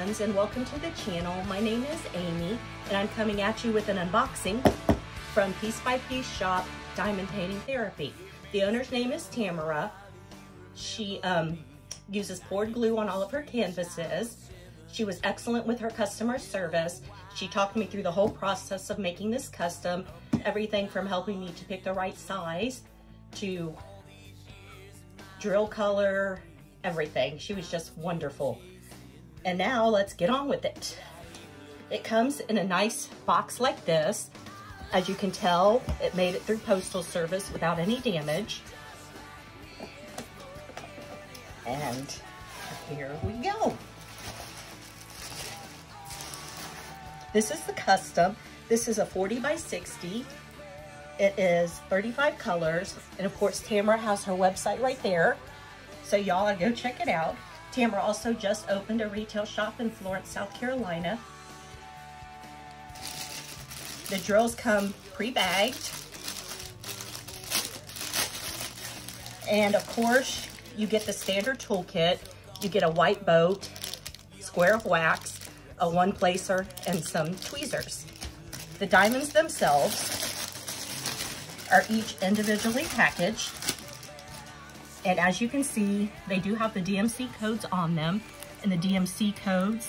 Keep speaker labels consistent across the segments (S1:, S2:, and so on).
S1: friends and welcome to the channel. My name is Amy and I'm coming at you with an unboxing from Piece by Piece Shop Diamond Painting Therapy. The owner's name is Tamara. She um, uses poured glue on all of her canvases. She was excellent with her customer service. She talked me through the whole process of making this custom, everything from helping me to pick the right size to drill color, everything. She was just wonderful. And now let's get on with it. It comes in a nice box like this. As you can tell, it made it through postal service without any damage. And here we go. This is the custom. This is a 40 by 60. It is 35 colors. And of course, Tamara has her website right there. So y'all go check it out. Tamara also just opened a retail shop in Florence, South Carolina. The drills come pre-bagged. And of course, you get the standard toolkit. You get a white boat, square of wax, a one placer, and some tweezers. The diamonds themselves are each individually packaged. And as you can see, they do have the DMC codes on them. And the DMC codes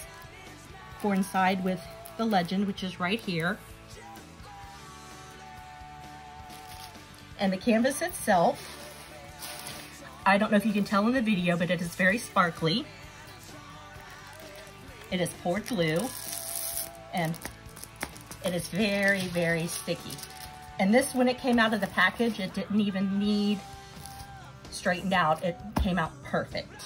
S1: coincide with the legend, which is right here. And the canvas itself, I don't know if you can tell in the video, but it is very sparkly. It is poured glue and it is very, very sticky. And this, when it came out of the package, it didn't even need straightened out. It came out perfect.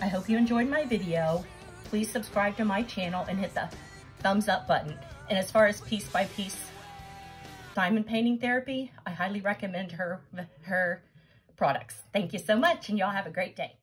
S1: I hope you enjoyed my video. Please subscribe to my channel and hit the thumbs up button. And as far as piece by piece diamond painting therapy, I highly recommend her, her products. Thank you so much and y'all have a great day.